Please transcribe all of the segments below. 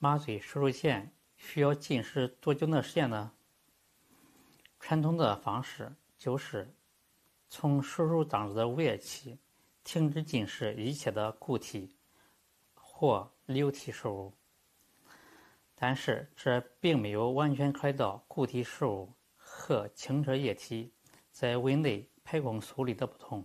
麻醉输入前需要禁食多久的时间呢？传统的方式就是从手术当日的午夜起停止进食一切的固体或流体食物，但是这并没有完全考虑到固体食物和清澈液体在胃内排空速率的不同。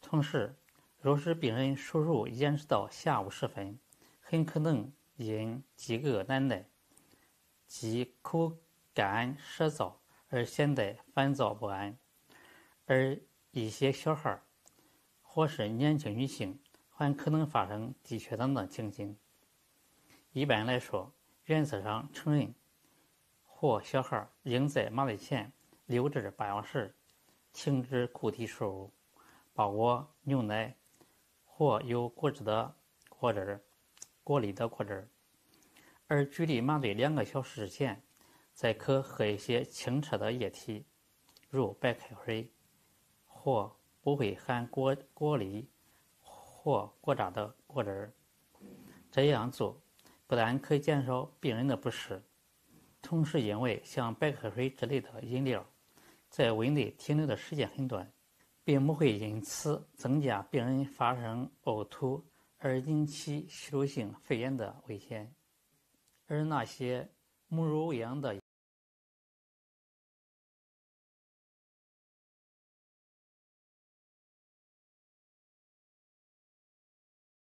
同时，若是病人手术延迟到下午时分，很可能因饥饿难耐，即口干舌燥而显得烦躁不安，而一些小孩或是年轻女性还可能发生低血糖的情形。一般来说，原则上成人或小孩应在麻醉前六至八小时停止固体食物，包括牛奶或有果汁的果汁。果粒的果汁，而距离麻醉两个小时之前，再可喝一些清澈的液体，如白开水或不会含果果粒或果渣的果汁儿。这样做不但可以减少病人的不适，同时因为像白开水之类的饮料在胃内停留的时间很短，并不会因此增加病人发生呕吐。而引起吸入性肺炎的危险，而那些母乳喂养的。